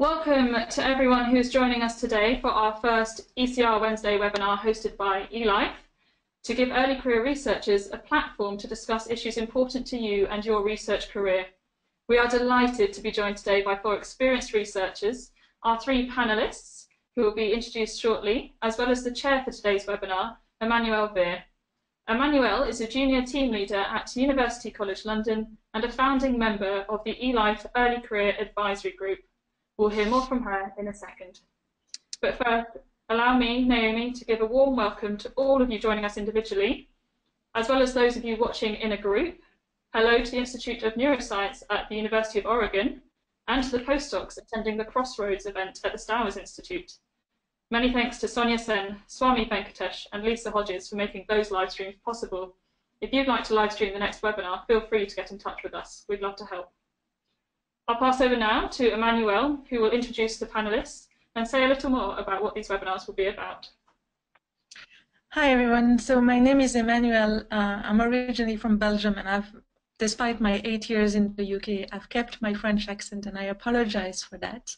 Welcome to everyone who is joining us today for our first ECR Wednesday webinar hosted by eLife to give early career researchers a platform to discuss issues important to you and your research career. We are delighted to be joined today by four experienced researchers, our three panelists, who will be introduced shortly, as well as the chair for today's webinar, Emmanuelle Vire. Emmanuelle is a junior team leader at University College London and a founding member of the eLife Early Career Advisory Group. We'll hear more from her in a second. But first, allow me, Naomi, to give a warm welcome to all of you joining us individually, as well as those of you watching in a group. Hello to the Institute of Neuroscience at the University of Oregon, and to the postdocs attending the Crossroads event at the Stowers Institute. Many thanks to Sonia Sen, Swami Venkatesh, and Lisa Hodges for making those live streams possible. If you'd like to live stream the next webinar, feel free to get in touch with us. We'd love to help. I'll pass over now to Emmanuelle, who will introduce the panelists and say a little more about what these webinars will be about. Hi, everyone. So my name is Emmanuelle. Uh, I'm originally from Belgium, and I've, despite my eight years in the UK, I've kept my French accent, and I apologize for that.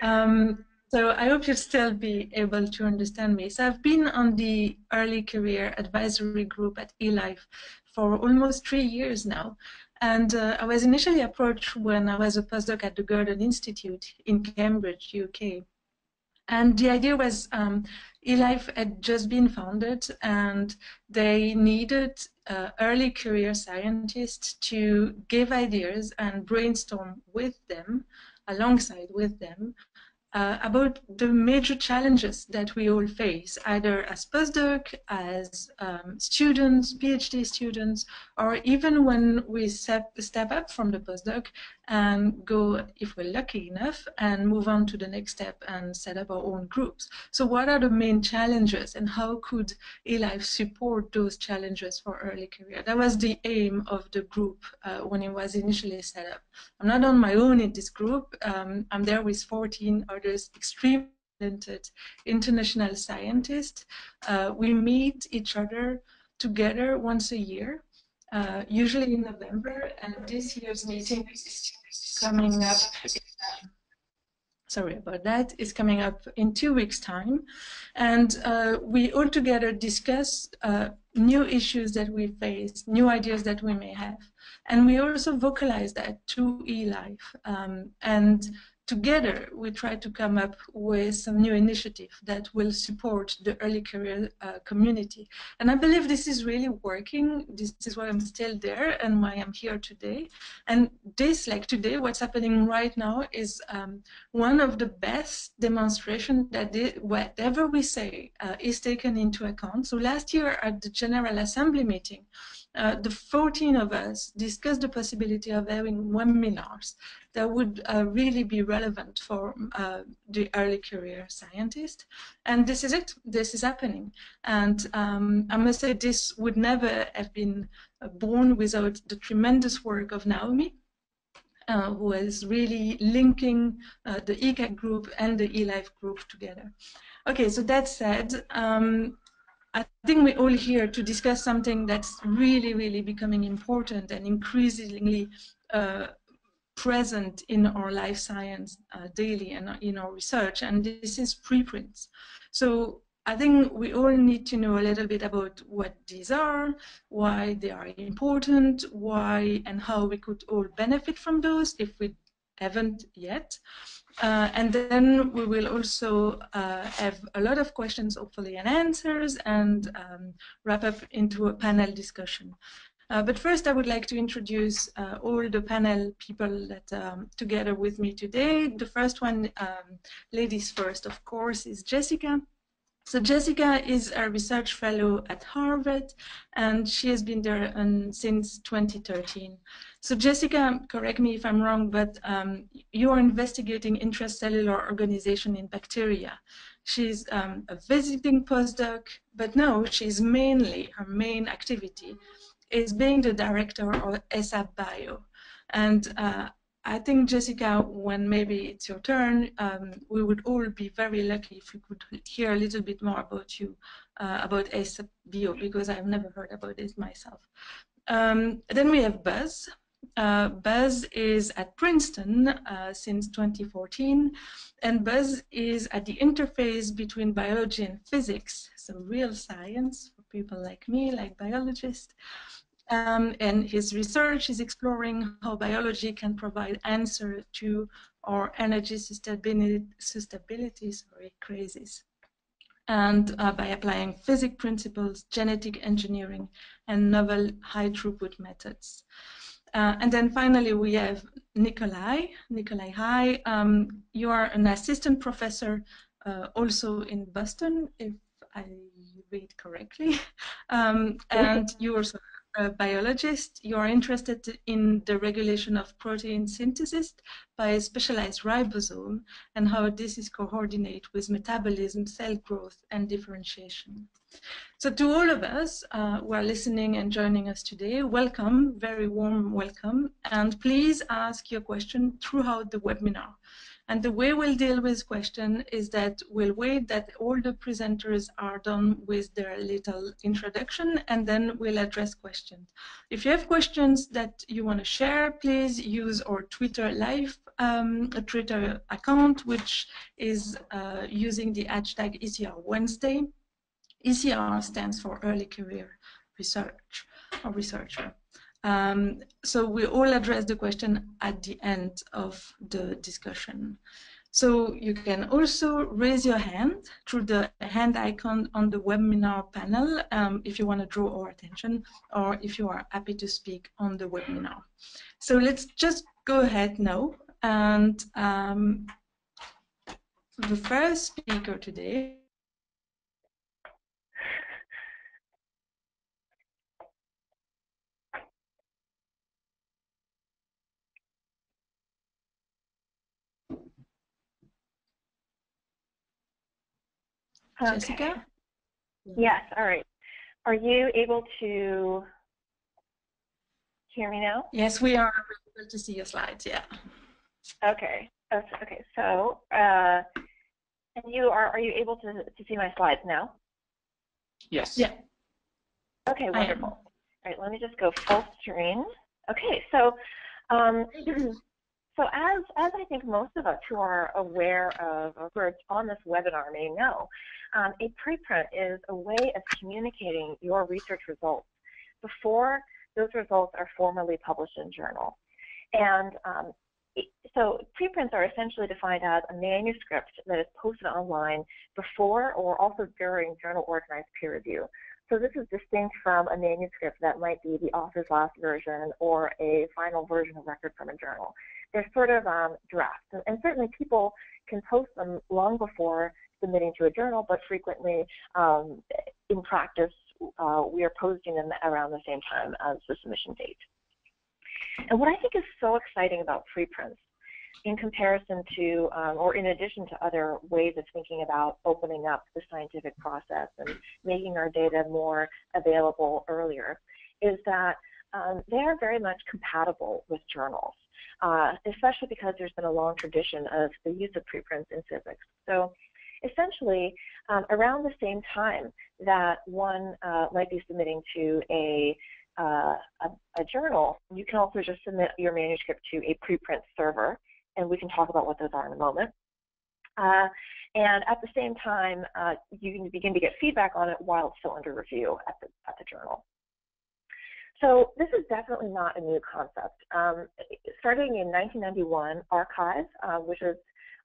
Um, so I hope you'll still be able to understand me. So I've been on the early career advisory group at eLife for almost three years now. And uh, I was initially approached when I was a postdoc at the Gurdon Institute in Cambridge, UK. And the idea was um, eLife had just been founded and they needed uh, early career scientists to give ideas and brainstorm with them, alongside with them, uh, about the major challenges that we all face, either as postdoc, as um, students, PhD students, or even when we step, step up from the postdoc and go, if we're lucky enough, and move on to the next step and set up our own groups. So what are the main challenges and how could eLife support those challenges for early career? That was the aim of the group uh, when it was initially set up. I'm not on my own in this group. Um, I'm there with 14 others, extremely talented international scientists. Uh, we meet each other together once a year uh, usually in November, and this year's meeting is coming up. Sorry about that. Is coming up in two weeks' time, and uh, we all together discuss uh, new issues that we face, new ideas that we may have, and we also vocalize that to eLife um, and together we try to come up with some new initiative that will support the early career uh, community. And I believe this is really working. This is why I'm still there and why I'm here today. And this, like today, what's happening right now is um, one of the best demonstration that whatever we say uh, is taken into account. So last year at the General Assembly meeting, uh, the 14 of us discussed the possibility of having webinars that would uh, really be relevant for uh, the early career scientist. And this is it. This is happening. And um, I must say this would never have been uh, born without the tremendous work of Naomi, uh, who is really linking uh, the ECAC group and the eLife group together. Okay, so that said, um, I think we're all here to discuss something that's really, really becoming important and increasingly uh, present in our life science uh, daily and in our research, and this is preprints. So I think we all need to know a little bit about what these are, why they are important, why and how we could all benefit from those if we haven't yet. Uh, and then we will also uh, have a lot of questions, hopefully, and answers, and um, wrap up into a panel discussion. Uh, but first, I would like to introduce uh, all the panel people that um, together with me today. The first one, um, ladies first, of course, is Jessica. So Jessica is a research fellow at Harvard, and she has been there um, since 2013. So Jessica, correct me if I'm wrong, but um, you are investigating intracellular organization in bacteria. She's um, a visiting postdoc, but no, she's mainly, her main activity is being the director of ASAPbio. And uh, I think, Jessica, when maybe it's your turn, um, we would all be very lucky if we could hear a little bit more about you, uh, about ESAB Bio, because I've never heard about it myself. Um, then we have Buz, Uh, Buz is at Princeton uh, since 2014, and Buz is at the interface between biology and physics, so real science for people like me, like biologists. Um, and his research is exploring how biology can provide answer to our energy sustainability, sustainability sorry, and uh, by applying physics principles, genetic engineering, and novel high-throughput methods. Uh, and then finally, we have Nikolai. Nikolai, hi. Um, you are an assistant professor uh, also in Boston, if I read correctly. Um, and you also a biologist, you are interested in the regulation of protein synthesis by a specialized ribosome and how this is coordinated with metabolism, cell growth, and differentiation. So to all of us uh, who are listening and joining us today, welcome, very warm welcome, and please ask your question throughout the webinar. And the way we'll deal with question is that we'll wait that all the presenters are done with their little introduction and then we'll address questions. If you have questions that you want to share, please use our Twitter live um, Twitter account, which is uh, using the hashtag ECR Wednesday. ECR stands for Early Career Research or Researcher. Um, so we all address the question at the end of the discussion. So you can also raise your hand through the hand icon on the webinar panel um, if you want to draw our attention or if you are happy to speak on the webinar. So let's just go ahead now. And um, the first speaker today Okay. Jessica? Yes, all right. Are you able to hear me now? Yes, we are able to see your slides, yeah. Okay. Okay, so, uh, and you are, are you able to, to see my slides now? Yes. Yeah. Okay, wonderful. All right, let me just go full screen. Okay, so um, So as, as I think most of us who are aware of, or who are on this webinar may know, um, a preprint is a way of communicating your research results before those results are formally published in journal. And um, so preprints are essentially defined as a manuscript that is posted online before or also during journal organized peer review. So this is distinct from a manuscript that might be the author's last version or a final version of record from a journal they're sort of um, drafts. And, and, certainly people can post them long before submitting to a journal, but frequently um, in practice, uh, we are posting them around the same time as the submission date. And what I think is so exciting about preprints in comparison to, um, or in addition to other ways of thinking about opening up the scientific process and making our data more available earlier, is that um, they are very much compatible with journals uh, especially because there's been a long tradition of the use of preprints in physics. So essentially, um, around the same time that one uh, might be submitting to a, uh, a, a, journal, you can also just submit your manuscript to a preprint server, and we can talk about what those are in a moment. Uh, and at the same time, uh, you can begin to get feedback on it while it's still under review at the, at the journal. So this is definitely not a new concept. Um, starting in 1991, arXiv, uh, which is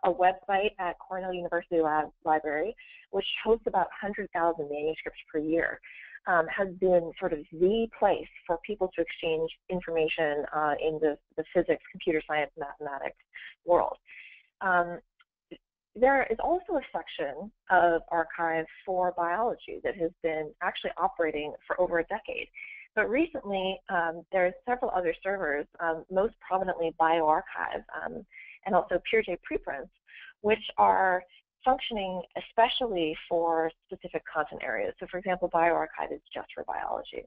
a website at Cornell University Lab Library, which hosts about 100,000 manuscripts per year, um, has been sort of the place for people to exchange information uh, in the, the, physics, computer science, mathematics world. Um, there is also a section of arXiv for biology that has been actually operating for over a decade. But recently, um, there are several other servers, um, most prominently bioRxiv um, and also PeerJ preprints, which are functioning especially for specific content areas. So for example, bioRxiv is just for biology.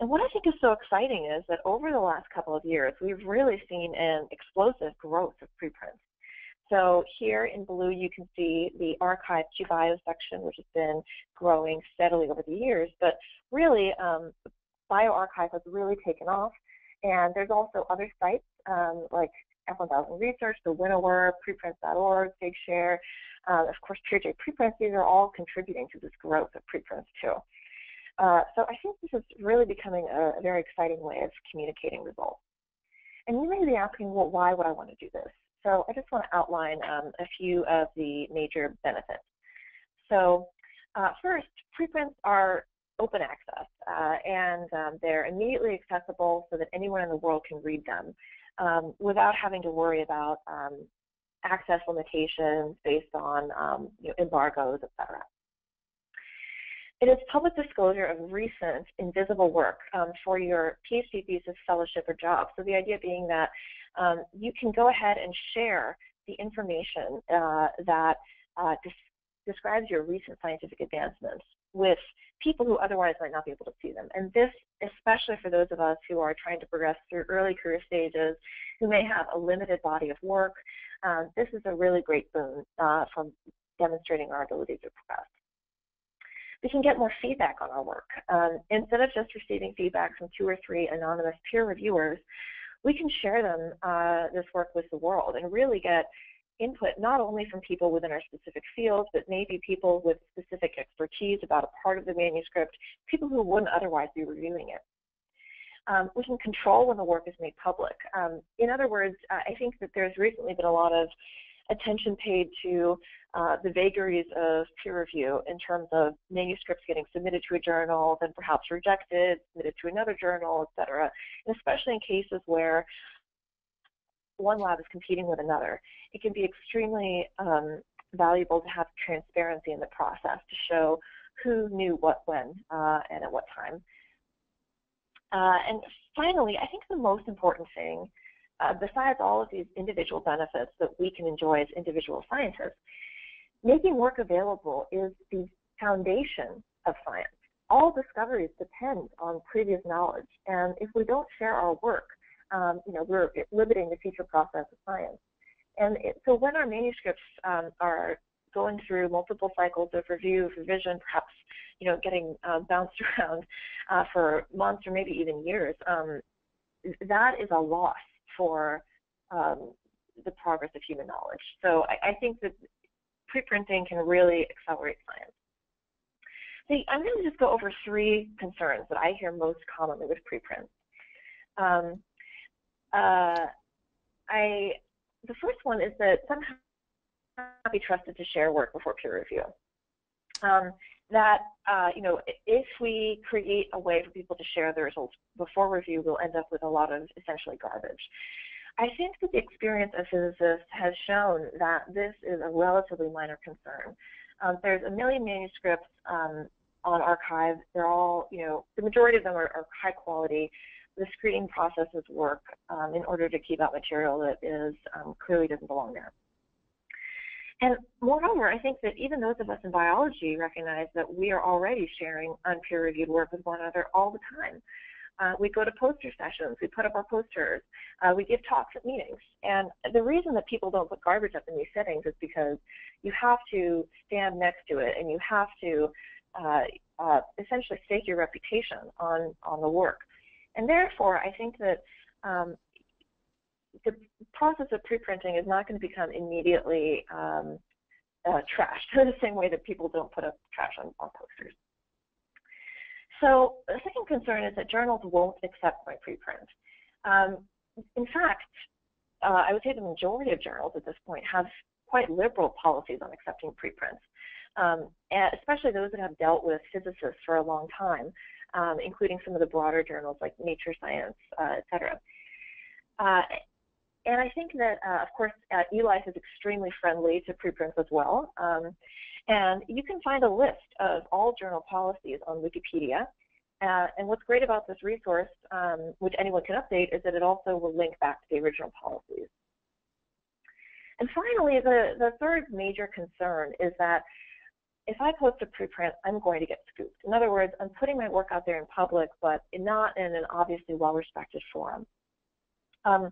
And what I think is so exciting is that over the last couple of years, we've really seen an explosive growth of preprints. So here in blue, you can see the arXiv QBio section, which has been growing steadily over the years. But really, um, bioRxiv has really taken off. And there's also other sites um, like F1000 Research, the Winnower, preprints.org, figshare, uh, of course, PeerJ preprints. These are all contributing to this growth of preprints too. Uh, so I think this is really becoming a, a, very exciting way of communicating results. And you may be asking, well, why would I want to do this? So I just want to outline um, a few of the major benefits. So uh, first, preprints are open access, uh, and um, they're immediately accessible so that anyone in the world can read them um, without having to worry about um, access limitations based on um, you know, embargoes, et cetera. It is public disclosure of recent invisible work um, for your PhD thesis, fellowship, or job. So the idea being that um, you can go ahead and share the information uh, that uh, describes your recent scientific advancements with people who otherwise might not be able to see them. And this, especially for those of us who are trying to progress through early career stages, who may have a limited body of work, uh, this is a really great boon uh, demonstrating our ability to progress. We can get more feedback on our work. Um, instead of just receiving feedback from two or three anonymous peer reviewers, we can share them, uh, this work with the world and really get input not only from people within our specific fields, but maybe people with specific expertise about a part of the manuscript, people who wouldn't otherwise be reviewing it. Um, we can control when the work is made public. Um, in other words, I think that there's recently been a lot of attention paid to uh, the vagaries of peer review in terms of manuscripts getting submitted to a journal, then perhaps rejected, submitted to another journal, et cetera, and especially in cases where one lab is competing with another. It can be extremely um, valuable to have transparency in the process to show who knew what when uh, and at what time. Uh, and finally, I think the most important thing, uh, besides all of these individual benefits that we can enjoy as individual scientists, making work available is the foundation of science. All discoveries depend on previous knowledge, and if we don't share our work, um, you know, we're limiting the future process of science. And it, so when our manuscripts um, are going through multiple cycles of review, revision, perhaps, you know, getting uh, bounced around uh, for months or maybe even years, um, that is a loss for um, the progress of human knowledge. So I, I think that preprinting can really accelerate science. So I'm going to just go over three concerns that I hear most commonly with preprints. Um, uh, I the first one is that somehow be trusted to share work before peer review. Um, that uh, you know, if we create a way for people to share the results before review, we'll end up with a lot of essentially garbage. I think that the experience of physicists has shown that this is a relatively minor concern. Um, there's a million manuscripts um, on arXiv. They're all, you know, the majority of them are, are high quality the screening processes work um, in order to keep out material that is um, clearly doesn't belong there. And moreover, I think that even those of us in biology recognize that we are already sharing unpeer-reviewed work with one another all the time. Uh, we go to poster sessions, we put up our posters, uh, we give talks at meetings. And the reason that people don't put garbage up in these settings is because you have to stand next to it and you have to uh, uh essentially stake your reputation on, on the work. And therefore, I think that um, the process of preprinting is not going to become immediately um, uh, trashed the same way that people don't put up trash on, on posters. So the second concern is that journals won't accept my preprint. Um, in fact, uh, I would say the majority of journals at this point have quite liberal policies on accepting preprints, um, especially those that have dealt with physicists for a long time um, including some of the broader journals like Nature Science, uh, et cetera. Uh, and I think that, uh, of course, uh, eLife is extremely friendly to preprints as well. Um, and you can find a list of all journal policies on Wikipedia. Uh, and what's great about this resource, um, which anyone can update, is that it also will link back to the original policies. And finally, the, the third major concern is that if I post a preprint, I'm going to get scooped. In other words, I'm putting my work out there in public, but not in an obviously well-respected forum. Um,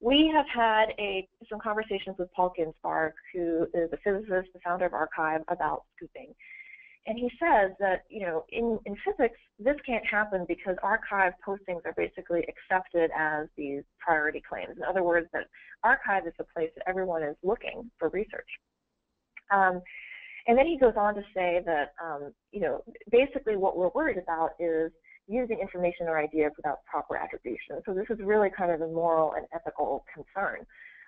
we have had a, some conversations with Paul Ginsparg, who is a physicist, the founder of arXiv, about scooping. and he says that, you know, in, in physics, this can't happen because arXiv postings are basically accepted as these priority claims. In other words, that arXiv is the place that everyone is looking for research. Um, and then he goes on to say that, um, you know, basically what we're worried about is using information or ideas without proper attribution. So this is really kind of a moral and ethical concern.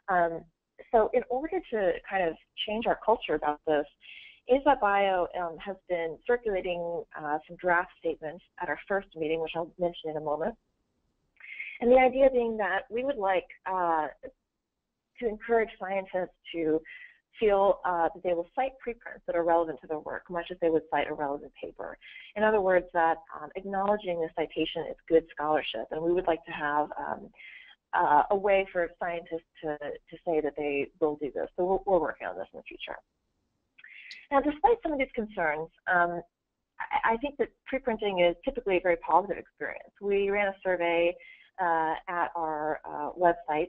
Um, so in order to kind of change our culture about this, ASAP.bio um, has been circulating uh, some draft statements at our first meeting, which I'll mention in a moment. And the idea being that we would like uh, to encourage scientists to feel uh, that they will cite preprints that are relevant to their work, much as they would cite a relevant paper. In other words, that um, acknowledging the citation is good scholarship, and we would like to have um, uh, a way for scientists to, to say that they will do this. So we're, we're working on this in the future. Now, despite some of these concerns, um, I, I, think that preprinting is typically a very positive experience. We ran a survey uh, at our uh, website,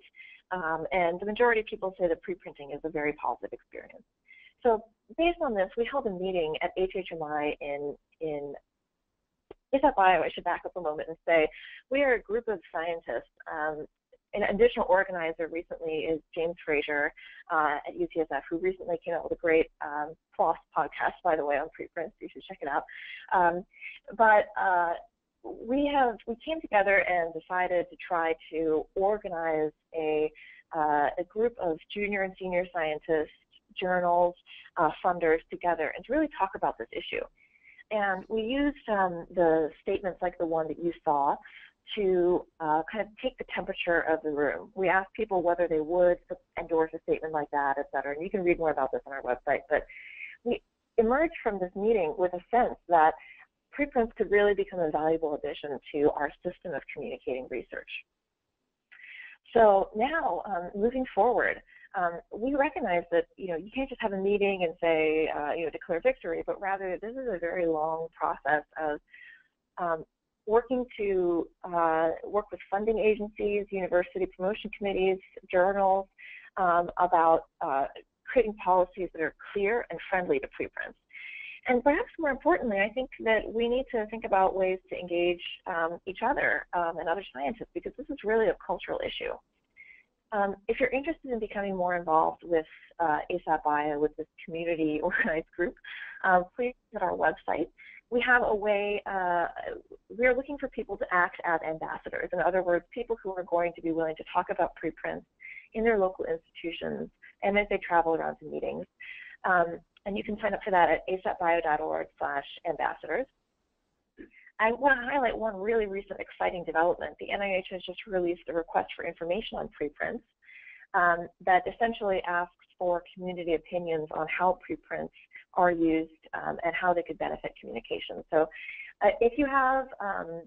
um, and the majority of people say that preprinting is a very positive experience. So based on this, we held a meeting at HHMI in, in I should back up a moment and say we are a group of scientists um, an additional organizer recently is James Fraser uh, at UCSF, who recently came out with a great um, PLOS podcast, by the way, on preprints. You should check it out. Um, but uh, we have we came together and decided to try to organize a uh, a group of junior and senior scientists, journals, uh, funders together, and to really talk about this issue. And we used um, the statements like the one that you saw to uh, kind of take the temperature of the room. We asked people whether they would endorse a statement like that, et cetera. And you can read more about this on our website. But we emerged from this meeting with a sense that preprints could really become a valuable addition to our system of communicating research. So now, um, moving forward, um, we recognize that you know you can't just have a meeting and say uh, you know declare victory, but rather this is a very long process of um, working to uh, work with funding agencies, university promotion committees, journals um, about uh, creating policies that are clear and friendly to preprints. And perhaps more importantly, I think that we need to think about ways to engage um, each other um, and other scientists because this is really a cultural issue. Um, if you're interested in becoming more involved with uh, ASAP.bio, with this community organized group, uh, please visit our website we have a way, uh, we're looking for people to act as ambassadors. In other words, people who are going to be willing to talk about preprints in their local institutions and as they travel around to meetings. Um, and you can sign up for that at asapbio.org slash ambassadors. I want to highlight one really recent exciting development. The NIH has just released a request for information on preprints um, that essentially asks for community opinions on how preprints are used um, and how they could benefit communication. So uh, if you have um,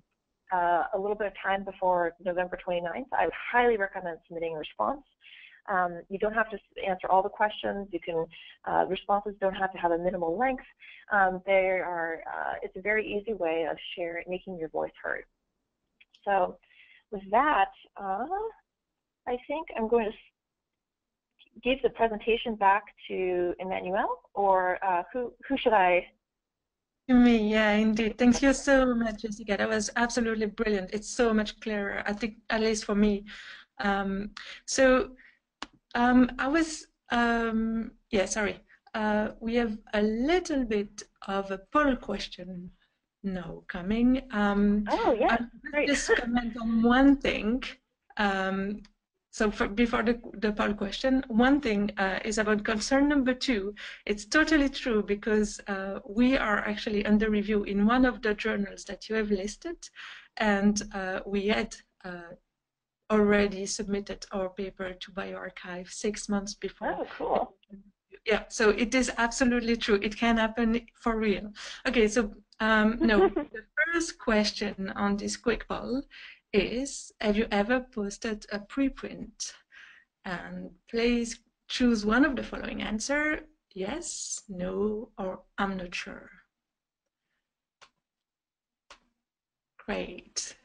uh, a little bit of time before November 29th, I would highly recommend submitting a response. Um, you don't have to answer all the questions. You can uh, responses don't have to have a minimal length. Um, they are. Uh, it's a very easy way of sharing, making your voice heard. So, with that, uh, I think I'm going to give the presentation back to Emmanuelle, or uh, who, who should I? Me, yeah, indeed. Thank you so much, Jessica. That was absolutely brilliant. It's so much clearer, I think, at least for me. Um, so um, I was, um, yeah, sorry. Uh, we have a little bit of a poll question now coming. Um, oh, yeah, great. Just comment on one thing. Um, so for, before the, the poll question, one thing uh, is about concern number two. It's totally true because uh, we are actually under review in one of the journals that you have listed, and uh, we had uh, already submitted our paper to bioRxiv six months before. Oh, cool. Yeah, so it is absolutely true. It can happen for real. Okay, so um, no, the first question on this quick poll is have you ever posted a preprint? And please choose one of the following answer, yes, no, or I'm not sure. Great.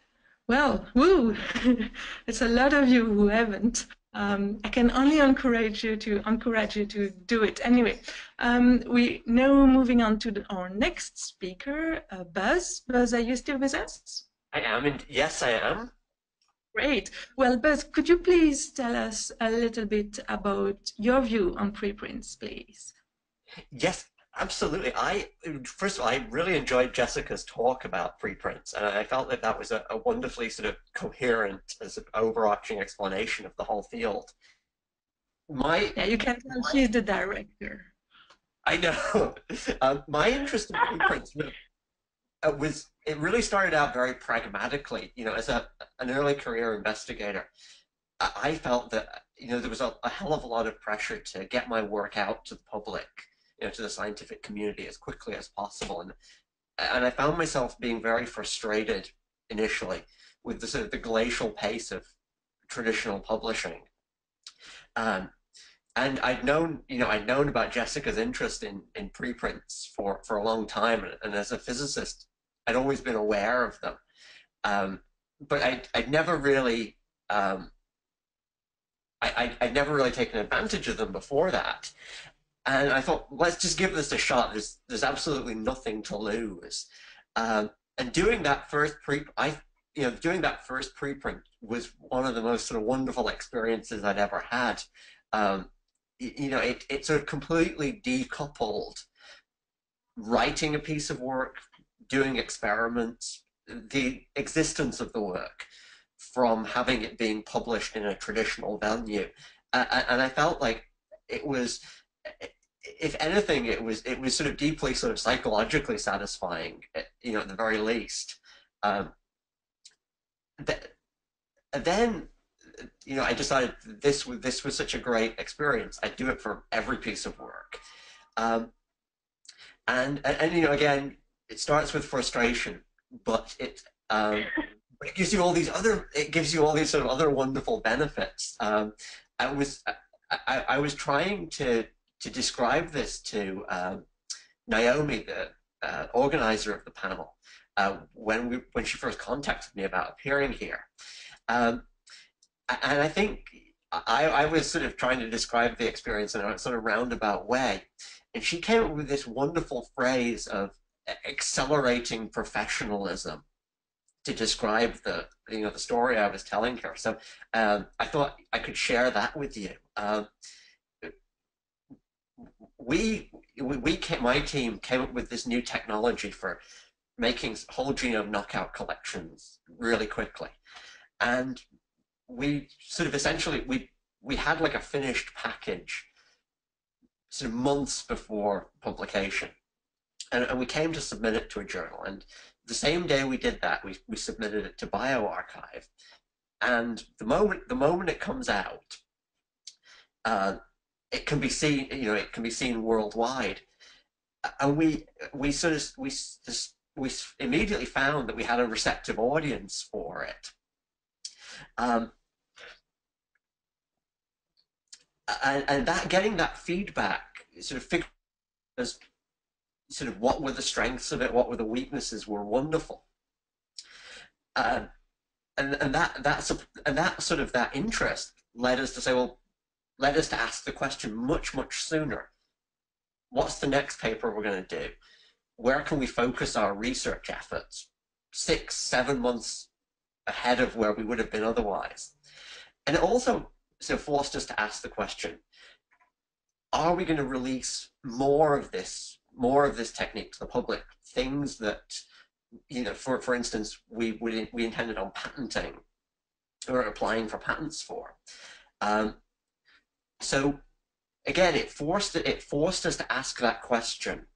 Well, woo! it's a lot of you who haven't. Um, I can only encourage you to encourage you to do it. Anyway, um, we now moving on to the, our next speaker, uh, Buz. Buz, are you still with us? I am, and yes, I am. Great. Well, Buz, could you please tell us a little bit about your view on preprints, please? Yes, absolutely. I first of all, I really enjoyed Jessica's talk about preprints, and I felt that that was a, a wonderfully sort of coherent, as an overarching explanation of the whole field. My yeah, you can tell she's the director. I know. Um, my interest in preprints uh, was it really started out very pragmatically. You know, as a an early career investigator, I felt that you know there was a, a hell of a lot of pressure to get my work out to the public to the scientific community as quickly as possible. And, and I found myself being very frustrated initially with the sort of the glacial pace of traditional publishing. Um, and I'd known, you know, I'd known about Jessica's interest in, in preprints for, for a long time. And, and as a physicist, I'd always been aware of them. Um, but I, I'd never really, um, I, I, would never really taken advantage of them before that. And I thought, let's just give this a shot. There's there's absolutely nothing to lose. Um, and doing that first pre, I you know, doing that first preprint was one of the most sort of wonderful experiences I'd ever had. Um, you know, it, it sort of completely decoupled writing a piece of work, doing experiments, the existence of the work from having it being published in a traditional venue. Uh, and I felt like it was if anything, it was it was sort of deeply sort of psychologically satisfying, eh, you know, at the very least. Um, th- then, you know, I decided this was this was such a great experience. I'd do it for every piece of work, um, and, and, and you know, again, it starts with frustration, but it um, it gives you all these other it gives you all these sort of other wonderful benefits. Um, I was I, I was trying to to describe this to um, Naomi, the uh, organizer of the panel, uh, when we when she first contacted me about appearing here. Um, and I think I, I was sort of trying to describe the experience in a sort of roundabout way. And she came up with this wonderful phrase of accelerating professionalism to describe the you know the story I was telling her. So um, I thought I could share that with you. Um, we, we came, my team came up with this new technology for making whole genome knockout collections really quickly. And we sort of essentially, we, we had like a finished package sort of months before publication. And, and we came to submit it to a journal. And the same day we did that, we, we submitted it to bioRxiv. And the moment, the moment it comes out, uh, it can be seen, you know, it can be seen worldwide. And we we sort of we just we immediately found that we had a receptive audience for it. Um, and, and that getting that feedback sort of figured as sort of what were the strengths of it, what were the weaknesses, were wonderful. Um, and and that that's a, and that sort of that interest led us to say, well, led us to ask the question much, much sooner. What's the next paper we're going to do? Where can we focus our research efforts? Six, seven months ahead of where we would have been otherwise. And it also so forced us to ask the question, are we going to release more of this, more of this technique to the public? Things that, you know, for, for instance, we, we, we intended on patenting or applying for patents for. Um, so again, it forced it forced us to ask that question.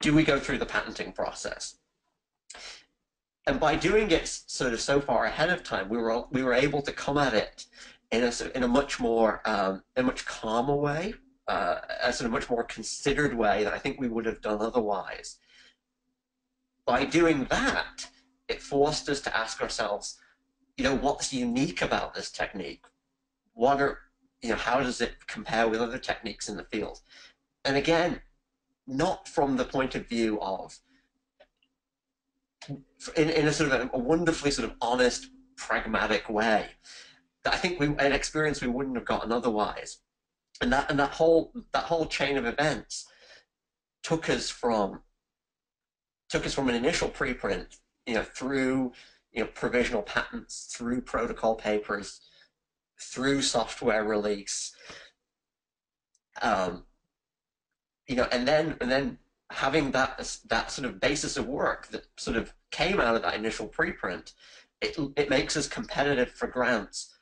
Do we go through the patenting process? And by doing it sort of so far ahead of time, we were we were able to come at it in a in a much more um, in a much calmer way, uh, a much more considered way that I think we would have done otherwise. By doing that, it forced us to ask ourselves, you know, what's unique about this technique? What are, you know, how does it compare with other techniques in the field? And again, not from the point of view of, in, in a sort of a, wonderfully sort of honest, pragmatic way, that I think we an experience we wouldn't have gotten otherwise. And that and that whole that whole chain of events took us from took us from an initial preprint, you know, through you know provisional patents, through protocol papers, through software release, um, you know, and then and then having that that sort of basis of work that sort of came out of that initial preprint, it it makes us competitive for grants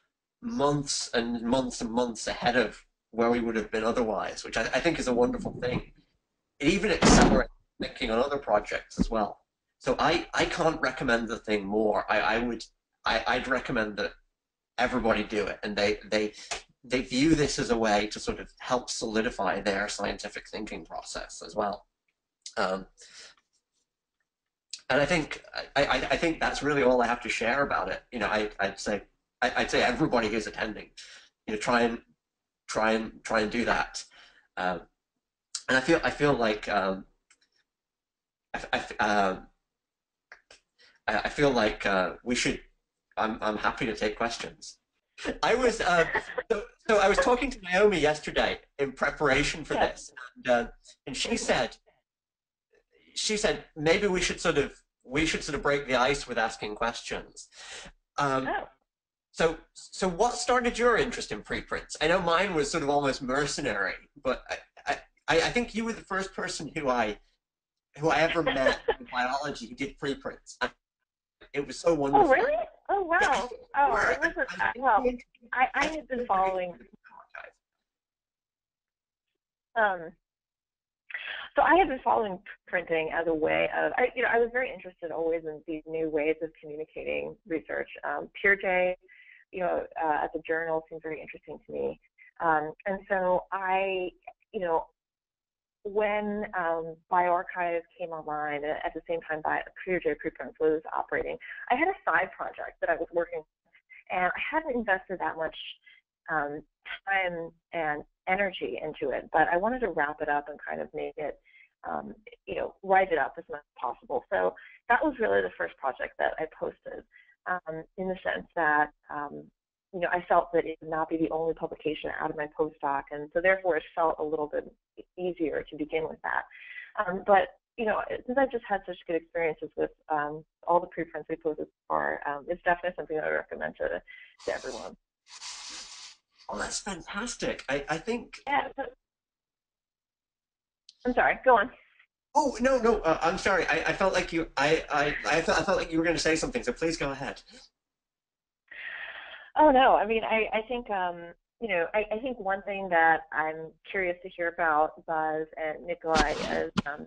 months and months and months ahead of where we would have been otherwise, which I, I think is a wonderful thing. It even accelerates thinking on other projects as well. So I, I can't recommend the thing more. I, I would I, I'd recommend that everybody do it and they they they view this as a way to sort of help solidify their scientific thinking process as well. Um, and I think I, I, I, think that's really all I have to share about it. You know, I, I'd say I, would say everybody who's attending, you know, try and try and try and do that. Um, and I feel I feel like um, I, I, um, I feel like uh, we should. I'm I'm happy to take questions. I was uh, so, so I was talking to Naomi yesterday in preparation for this, and, uh, and she said she said maybe we should sort of we should sort of break the ice with asking questions. Um, oh. So, so what started your interest in preprints? I know mine was sort of almost mercenary, but I, I, I think you were the first person who I, who I ever met in biology who did preprints. It was so oh, wonderful. Oh, really? Oh, wow. Oh, it wasn't, well, I, I had been following, um, so I have been following printing as a way of, I, you know, I was very interested always in these new ways of communicating research. Um, PeerJ you know, uh, as a journal seems very interesting to me. Um, and so I, you know, when um, bioRxiv came online, at the same time Bio, PeerJ Preprints was operating, I had a side project that I was working, on, and I hadn't invested that much um, time and energy into it, but I wanted to wrap it up and kind of make it, um, you know, write it up as much as possible. So that was really the first project that I posted um, in the sense that um, you know I felt that it would not be the only publication out of my postdoc, and so therefore it felt a little bit easier to begin with that. Um, but you know, since I've just had such good experiences with um, all the preprints we posted so far, um, it's definitely something that I recommend to, to everyone. Oh, that's fantastic. I, I think. Yeah. I'm sorry. Go on. Oh no no uh, I'm sorry I, I felt like you I I I felt, I felt like you were going to say something so please go ahead. Oh no I mean I I think um you know I, I think one thing that I'm curious to hear about Buz and Nikolai is um,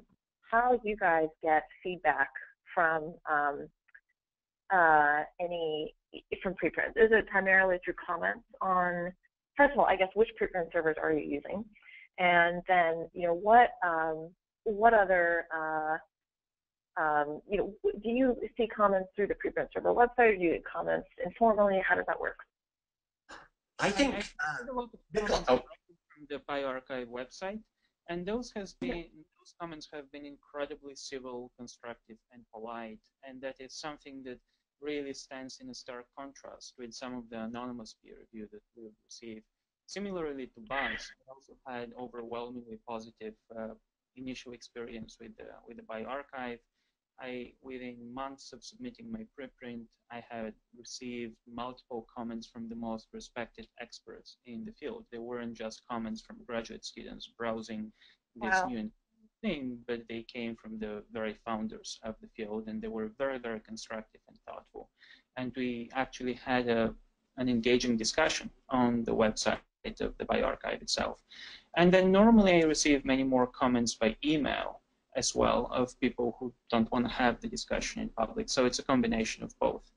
how you guys get feedback from um, uh, any from preprints. Is it primarily through comments on first of all I guess which preprint servers are you using, and then you know what um, what other, uh, um, you know, do you see comments through the preprint server website, or do you get comments informally? How does that work? I think I, uh, oh. from the bioRxiv website, and those has been those comments have been incredibly civil, constructive, and polite, and that is something that really stands in a stark contrast with some of the anonymous peer review that we've received. Similarly to Buz, we also had overwhelmingly positive uh, initial experience with the, with the bioRxiv. I, within months of submitting my preprint, I had received multiple comments from the most respected experts in the field. They weren't just comments from graduate students browsing this wow. new thing, but they came from the very founders of the field, and they were very, very constructive and thoughtful. And we actually had a, an engaging discussion on the website of the bioRxiv itself. And then normally I receive many more comments by email as well of people who don't want to have the discussion in public. So it's a combination of both.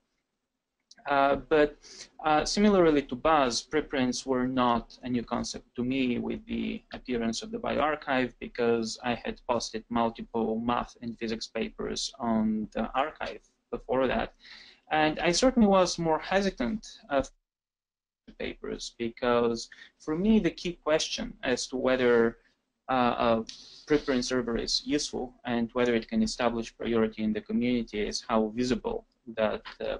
Uh, but uh, similarly to Buz, preprints were not a new concept to me with the appearance of the bioRxiv because I had posted multiple math and physics papers on the arXiv before that. And I certainly was more hesitant of papers because for me the key question as to whether uh, a preprint server is useful and whether it can establish priority in the community is how visible that uh,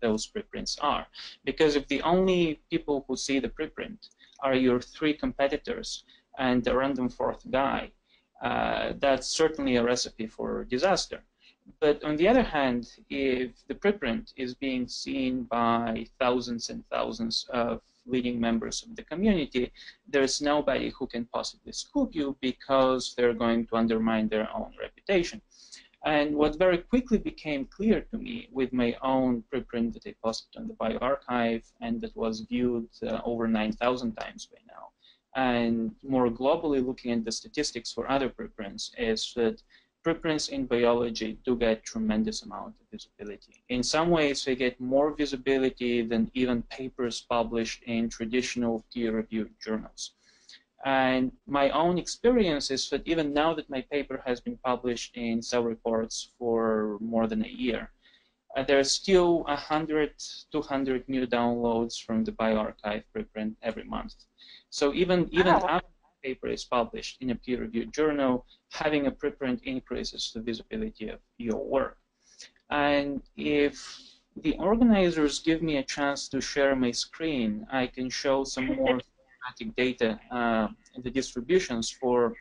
those preprints are. Because if the only people who see the preprint are your three competitors and a random fourth guy, uh, that's certainly a recipe for disaster. But on the other hand, if the preprint is being seen by thousands and thousands of leading members of the community, there's nobody who can possibly scoop you because they're going to undermine their own reputation. And what very quickly became clear to me with my own preprint that I posted on the bioRxiv and that was viewed uh, over 9,000 times by now, and more globally looking at the statistics for other preprints, is that preprints in biology do get tremendous amount of visibility. In some ways, they get more visibility than even papers published in traditional peer-reviewed journals. And my own experience is that even now that my paper has been published in Cell Reports for more than a year, uh, there are still 100, 200 new downloads from the bioRxiv preprint every month. So even even after paper is published in a peer-reviewed journal, having a preprint increases the visibility of your work. And if the organizers give me a chance to share my screen, I can show some more systematic data, uh, the distributions for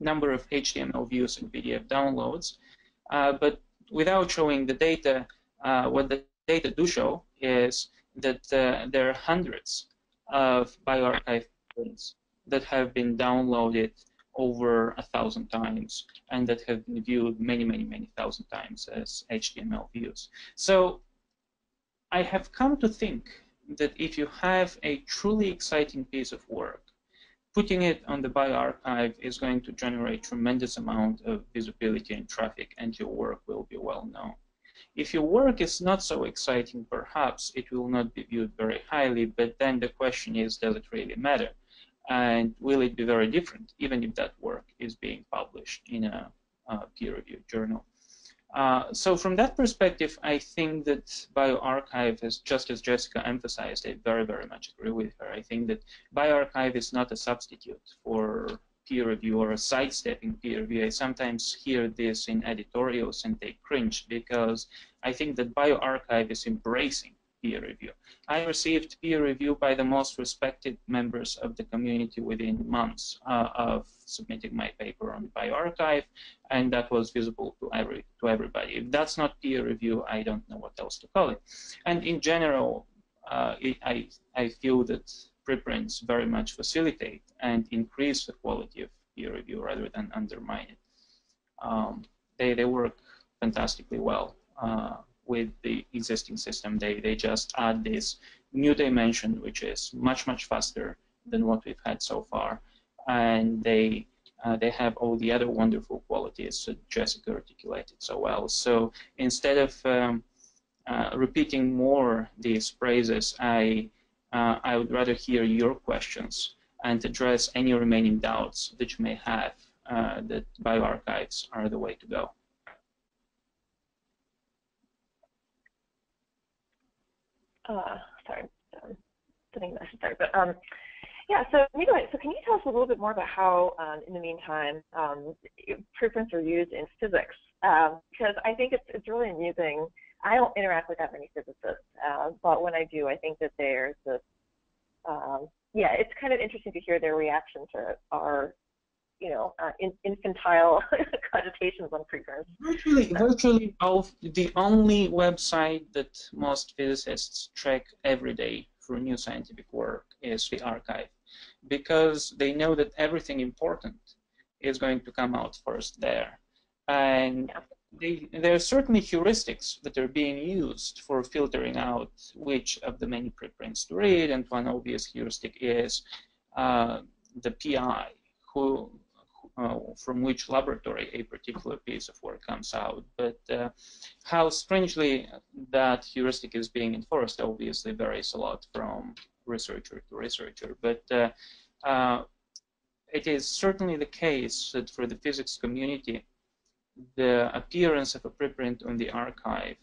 number of HTML views and PDF downloads. Uh, but without showing the data, uh, what the data do show is that uh, there are hundreds of bioRxiv prints that have been downloaded over a thousand times and that have been viewed many, many, many thousand times as HTML views. So I have come to think that if you have a truly exciting piece of work, putting it on the bioRxiv is going to generate tremendous amount of visibility and traffic and your work will be well known. If your work is not so exciting, perhaps it will not be viewed very highly, but then the question is, does it really matter? And will it be very different even if that work is being published in a, a peer-reviewed journal. Uh, so from that perspective, I think that bioRxiv is just as Jessica emphasized, I very, very much agree with her. I think that bioRxiv is not a substitute for peer review or a sidestepping peer review. I sometimes hear this in editorials and they cringe because I think that bioRxiv is embracing peer review. I received peer review by the most respected members of the community within months uh, of submitting my paper on bioRxiv, and that was visible to every to everybody. If that's not peer review, I don't know what else to call it. And in general, uh, it, I I feel that preprints very much facilitate and increase the quality of peer review rather than undermine it. Um, they they work fantastically well. Uh, with the existing system. They, they just add this new dimension, which is much, much faster than what we've had so far. And they, uh, they have all the other wonderful qualities that Jessica articulated so well. So instead of um, uh, repeating more these phrases, I, uh, I would rather hear your questions and address any remaining doubts that you may have uh, that bioRxives are the way to go. Uh, sorry, um, a message there, but um, yeah, so Nikolai, so can you tell us a little bit more about how, um, in the meantime, um, preprints are used in physics? Um, because I think it's, it's really amusing. I don't interact with that many physicists, uh, but when I do, I think that there's this, um, yeah, it's kind of interesting to hear their reaction to our you know, uh, in, infantile connotations on preprints. Virtually, virtually both. The only website that most physicists check every day for new scientific work is the arXiv, because they know that everything important is going to come out first there. And yeah. they, there are certainly heuristics that are being used for filtering out which of the many preprints to read, and one obvious heuristic is uh, the PI, who uh, from which laboratory a particular piece of work comes out. But uh, how strangely that heuristic is being enforced obviously varies a lot from researcher to researcher. But uh, uh, it is certainly the case that for the physics community, the appearance of a preprint on the arXiv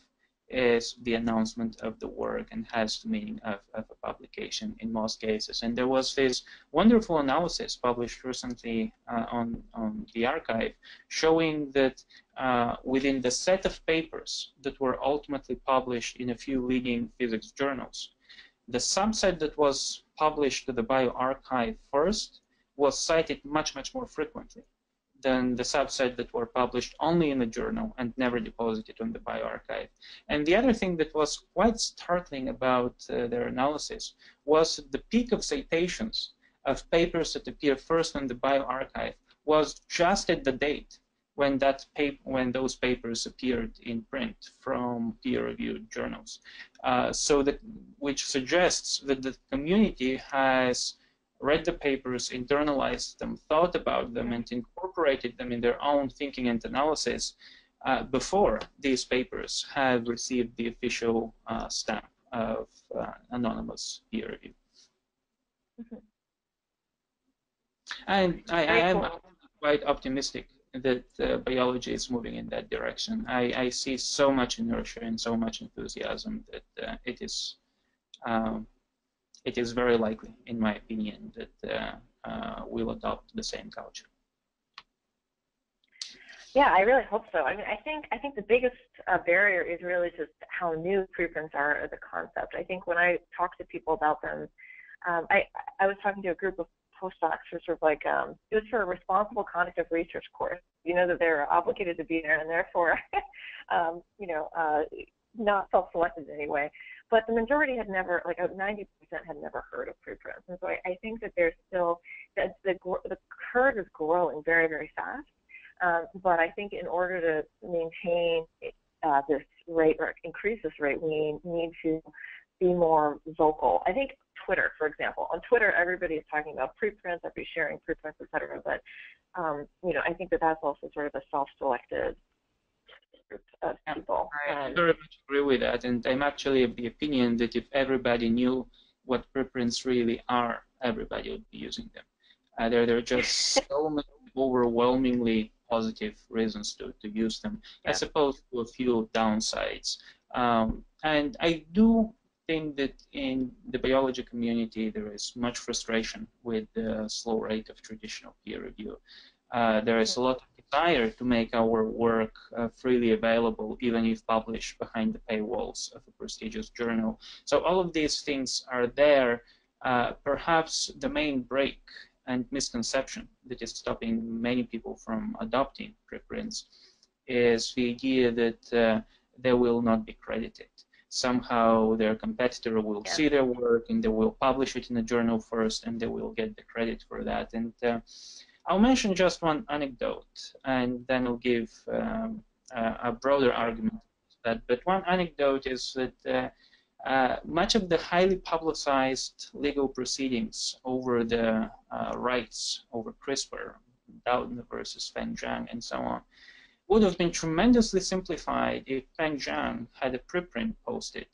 is the announcement of the work and has the meaning of, of a publication in most cases. And there was this wonderful analysis published recently uh, on, on the arXiv showing that uh, within the set of papers that were ultimately published in a few leading physics journals, the subset that was published to the bioRxiv first was cited much, much more frequently than the subset that were published only in a journal and never deposited on the bioRxiv. And the other thing that was quite startling about uh, their analysis was the peak of citations of papers that appear first on the bioRxiv was just at the date when that paper, when those papers appeared in print from peer-reviewed journals. Uh, so that which suggests that the community has read the papers, internalized them, thought about them, and incorporated them in their own thinking and analysis uh, before these papers have received the official uh, stamp of uh, anonymous peer review. Mm -hmm. And I, I am quite optimistic that uh, biology is moving in that direction. I, I, see so much inertia and so much enthusiasm that uh, it is um, it is very likely, in my opinion, that uh, uh, we'll adopt the same culture. Yeah, I really hope so. I mean, I think I think the biggest uh, barrier is really just how new preprints are as a concept. I think when I talk to people about them, um, I I was talking to a group of postdocs for sort of like um, it was for a responsible conduct of research course. You know that they're obligated to be there, and therefore, um, you know, uh, not self-selected in any way but the majority had never, like 90% had never heard of preprints. And so I, I think that there's still, that the, the curve is growing very, very fast. Um, but I think in order to maintain uh, this rate or increase this rate, we need to be more vocal. I think Twitter, for example, on Twitter, everybody is talking about preprints, everybody's sharing preprints, et cetera. But um, you know, I think that that's also sort of a self-selected of people. I very much agree with that, and I'm actually of the opinion that if everybody knew what preprints really are, everybody would be using them. Uh, there, there are just so many overwhelmingly positive reasons to, to use them, yeah. as opposed to a few downsides. Um, and I do think that in the biology community there is much frustration with the slow rate of traditional peer review. Uh, there is a lot of desire to make our work uh, freely available, even if published behind the paywalls of a prestigious journal. So all of these things are there. Uh, perhaps the main break and misconception that is stopping many people from adopting preprints is the idea that uh, they will not be credited. Somehow their competitor will yeah. see their work and they will publish it in a journal first and they will get the credit for that. And uh, I'll mention just one anecdote, and then I'll give um, a broader argument that. But one anecdote is that uh, uh, much of the highly publicized legal proceedings over the uh, rights over CRISPR, Doudna versus Feng Zhang, and so on, would have been tremendously simplified if Feng Zhang had a preprint posted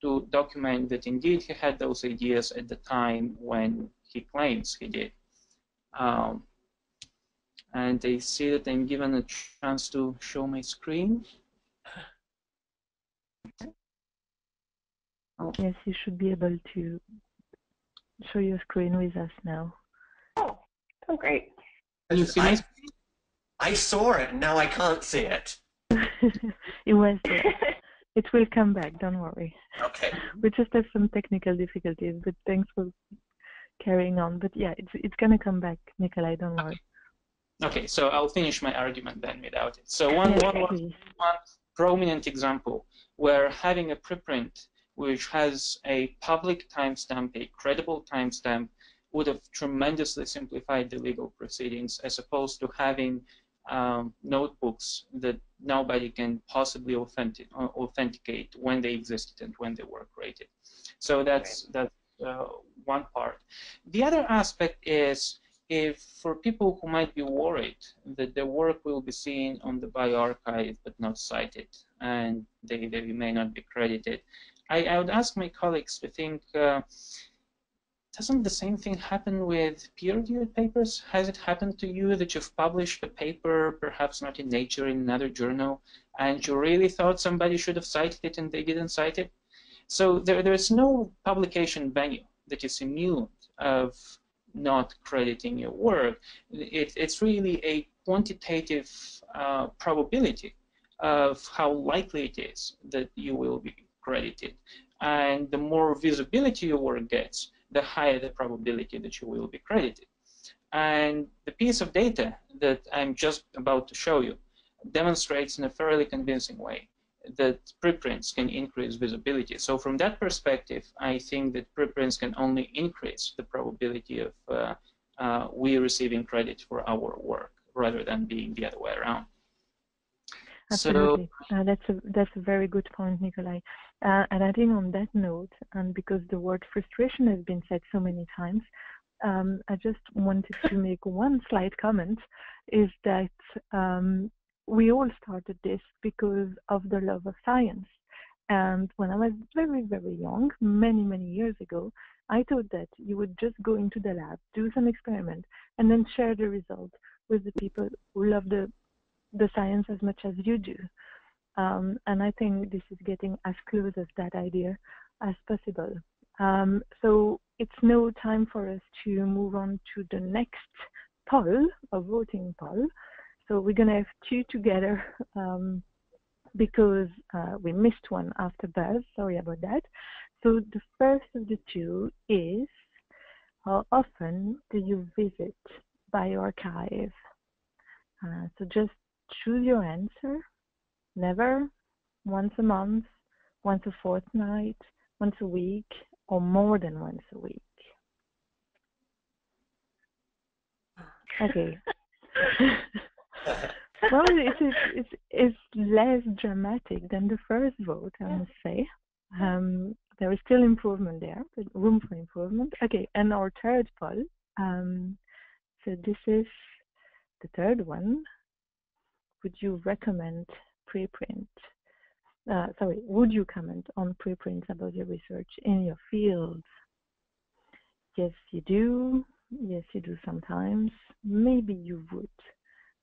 to document that indeed he had those ideas at the time when he claims he did. Um, and I see that I'm given a chance to show my screen. Oh. Yes, you should be able to show your screen with us now. Oh, oh great. Can you see I, I saw it, now I can't see it. it was there. it will come back, don't worry. Okay. We just have some technical difficulties, but thanks for carrying on. But yeah, it's it's gonna come back, Nikolai, don't worry. Okay, so I'll finish my argument then without it. So one, one, one, one prominent example where having a preprint which has a public timestamp, a credible timestamp, would have tremendously simplified the legal proceedings as opposed to having um, notebooks that nobody can possibly authentic, uh, authenticate when they existed and when they were created. So that's, that's uh, one part. The other aspect is if for people who might be worried that their work will be seen on the bioRxiv but not cited and they, they may not be credited, I, I would ask my colleagues to think uh, doesn't the same thing happen with peer-reviewed papers? Has it happened to you that you've published a paper, perhaps not in Nature, in another journal, and you really thought somebody should have cited it and they didn't cite it? So there, there's no publication venue that is immune of not crediting your work. It, it's really a quantitative uh, probability of how likely it is that you will be credited. And the more visibility your work gets, the higher the probability that you will be credited. And the piece of data that I'm just about to show you demonstrates in a fairly convincing way that preprints can increase visibility. So from that perspective, I think that preprints can only increase the probability of uh, uh, we receiving credit for our work rather than being the other way around. Absolutely. So, uh, that's a that's a very good point, Nikolai. Uh, and I think on that note, and because the word frustration has been said so many times, um, I just wanted to make one slight comment: is that um, we all started this because of the love of science. And when I was very, very young, many, many years ago, I thought that you would just go into the lab, do some experiment, and then share the result with the people who love the the science as much as you do. Um, and I think this is getting as close as that idea as possible. Um, so it's no time for us to move on to the next poll, a voting poll. So we're going to have two together um, because uh, we missed one after Buz. Sorry about that. So the first of the two is how often do you visit bioRxiv? Uh, so just choose your answer. Never, once a month, once a fortnight, once a week, or more than once a week. Okay. well, it's, it's, it's less dramatic than the first vote, I must say. Um, there is still improvement there, but room for improvement. Okay, and our third poll. Um, so this is the third one would you recommend preprint? Uh, sorry, would you comment on preprints about your research in your field? Yes, you do. Yes, you do sometimes. Maybe you would.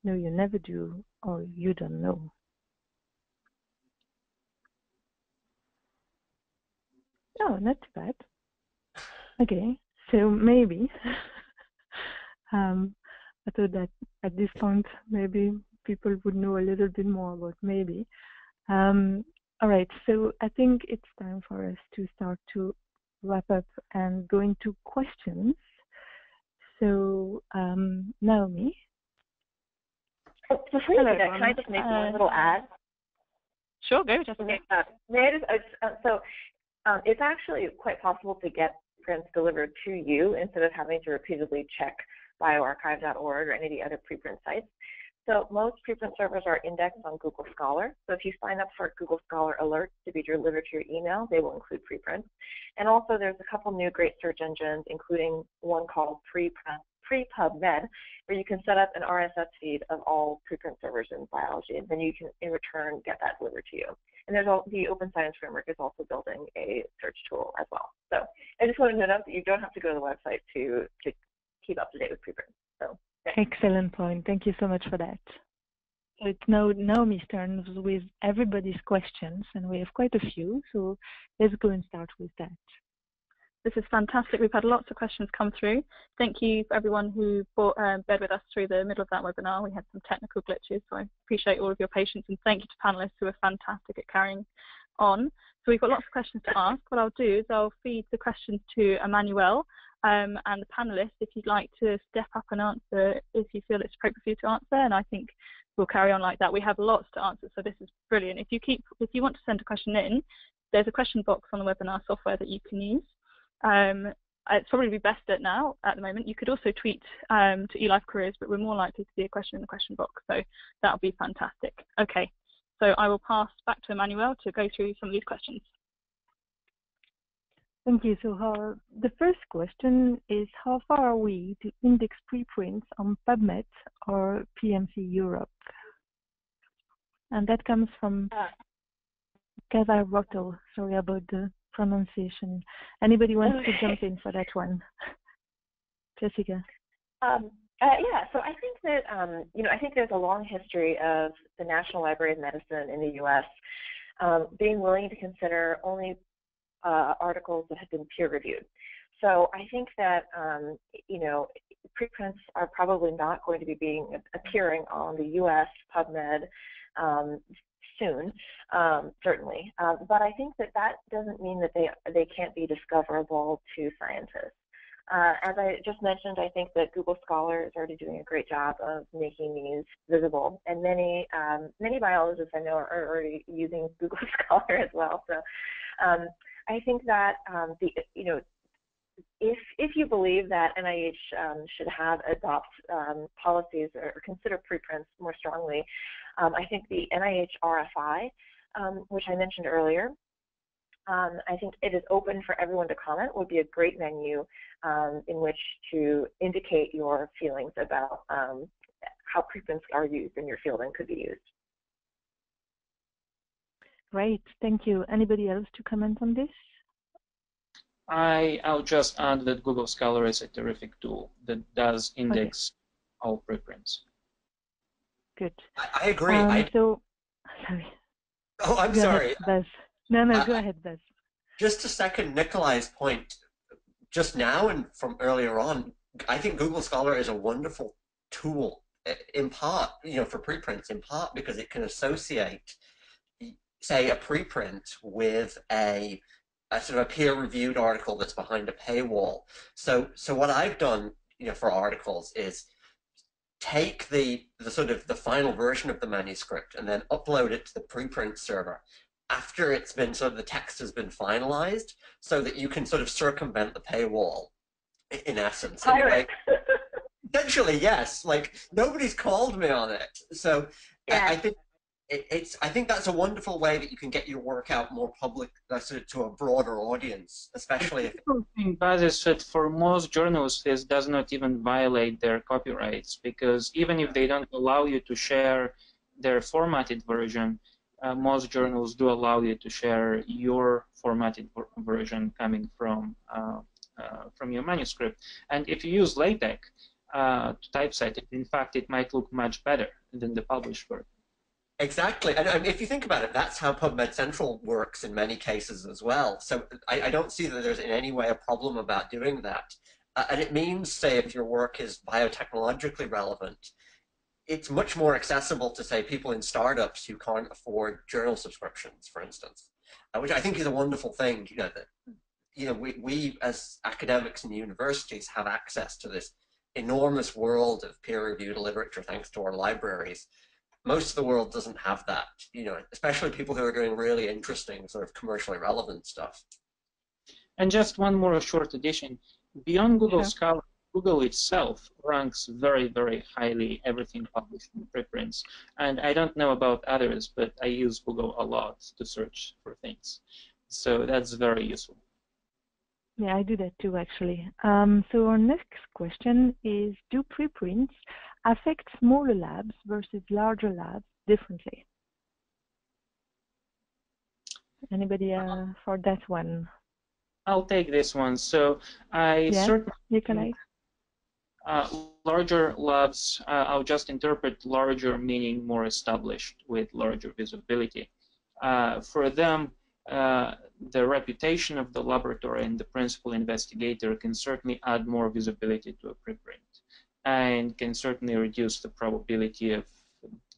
No, you never do, or you don't know. Oh, not too bad. Okay, so maybe. um, I thought that at this point, maybe people would know a little bit more about maybe. Um, all right, so I think it's time for us to start to wrap up and go into questions. So, um, Naomi. Oh, before you do that, can I just make uh, one little ad? Sure, go, Jessica. Uh, may I just, uh, so um, it's actually quite possible to get prints delivered to you instead of having to repeatedly check bioRxiv.org or any of the other preprint sites. So most preprint servers are indexed on Google Scholar. So if you sign up for Google Scholar alerts to be delivered to your email, they will include preprints. And also there's a couple new great search engines, including one called Preprint, PrePubMed, where you can set up an RSS feed of all preprint servers in biology, and then you can, in return, get that delivered to you. And there's all, the Open Science Framework is also building a search tool as well. So I just wanted to note that you don't have to go to the website to, to keep up to date with preprints. So Excellent point. Thank you so much for that. So it's now Naomi's turn with everybody's questions, and we have quite a few. So let's go and start with that. This is fantastic. We've had lots of questions come through. Thank you for everyone who bought, uh, bed with us through the middle of that webinar. We had some technical glitches, so I appreciate all of your patience and thank you to panelists who are fantastic at carrying on. So we've got lots of questions to ask. What I'll do is I'll feed the questions to Emmanuelle um, and the panelists if you'd like to step up and answer if you feel it's appropriate for you to answer. And I think we'll carry on like that. We have lots to answer, so this is brilliant. If you keep, if you want to send a question in, there's a question box on the webinar software that you can use. Um, it's probably best at now at the moment. You could also tweet um, to eLife Careers, but we're more likely to see a question in the question box, so that would be fantastic. Okay, so I will pass back to Emmanuelle to go through some of these questions. Thank you. So uh, the first question is how far are we to index preprints on PubMed or PMC Europe? And that comes from uh, Kava Rottel. Sorry about the pronunciation. Anybody wants to jump in for that one? Jessica. Um, uh, yeah, so I think that um, you know I think there's a long history of the National Library of Medicine in the U.S. Um, being willing to consider only uh, articles that have been peer reviewed. So I think that um, you know preprints are probably not going to be being appearing on the U.S. PubMed um, soon, um, certainly. Uh, but I think that that doesn't mean that they they can't be discoverable to scientists. Uh, as I just mentioned, I think that Google Scholar is already doing a great job of making these visible, and many um, many biologists I know are already using Google Scholar as well. So um, I think that um, the you know if if you believe that NIH um, should have adopt um, policies or, consider preprints more strongly, um, I think the NIH RFI, um, which I mentioned earlier, um, I think it is open for everyone to comment. Would be a great um, in which to indicate your feelings about how preprints are used in your field and could be used. Great, thank you. Anybody else to comment on this? I, I'll just add that Google Scholar is a terrific tool that does index okay. all preprints. Good. I, I agree. Um, I... So, sorry. Oh, I'm go sorry. Ahead, No, no, uh, go ahead, Buz. Just a second Nikolai's point, just now and from earlier on, I think Google Scholar is a wonderful tool in part, you know, for preprints, in part because it can associate, say, a preprint with a a sort of a peer-reviewed article that's behind a paywall. So, so what I've done, you know, for articles is take the the sort of the final version of the manuscript and then upload it to the preprint server after it's been sort of the text has been finalized, so that you can sort of circumvent the paywall, in essence. Anyway, essentially, yes. Like nobody's called me on it, so yeah. I, I think it, it's I think that's a wonderful way that you can get your work out more public uh, to a broader audience, especially if. thing, Buz, is that for most journals, this does not even violate their copyrights because even if they don't allow you to share their formatted version, uh, most journals do allow you to share your formatted version coming from uh, uh, from your manuscript. And if you use LaTeX uh, to typeset it, in fact, it might look much better than the published version. Exactly, and, and, if you think about it, that's how PubMed Central works in many cases as well. So I, I don't see that there's in any way a problem about doing that. Uh, and it means, say, if your work is biotechnologically relevant, it's much more accessible to, say, people in startups who can't afford journal subscriptions, for instance, uh, which I think is a wonderful thing. You know, that you know, we, we as academics and universities have access to this enormous world of peer-reviewed literature thanks to our libraries most of the world doesn't have that, you know, especially people who are doing really interesting, sort of commercially relevant stuff. And just one more short addition. Beyond Google sure. Scholar, Google itself ranks very, very highly everything published in preprints. And I don't know about others, but I use Google a lot to search for things. So that's very useful. Yeah, I do that too, actually. Um, so our next question is, do preprints affect smaller labs versus larger labs differently? Anybody uh, for that one? I'll take this one. So I yeah, certainly Nikolai. Uh, larger labs, uh, I'll just interpret larger meaning more established with larger visibility. Uh, for them, uh, the reputation of the laboratory and the principal investigator can certainly add more visibility to a preprint and can certainly reduce the probability of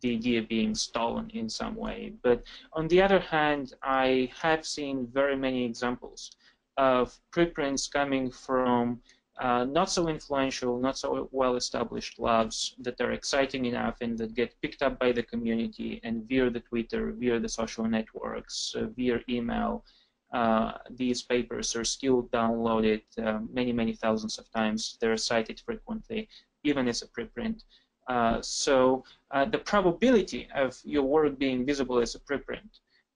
the idea being stolen in some way. But on the other hand, I have seen very many examples of preprints coming from uh, not so influential, not so well-established labs that are exciting enough and that get picked up by the community and via the Twitter, via the social networks, uh, via email, uh, these papers are still downloaded uh, many, many thousands of times. They're cited frequently even as a preprint. Uh, so uh, the probability of your work being visible as a preprint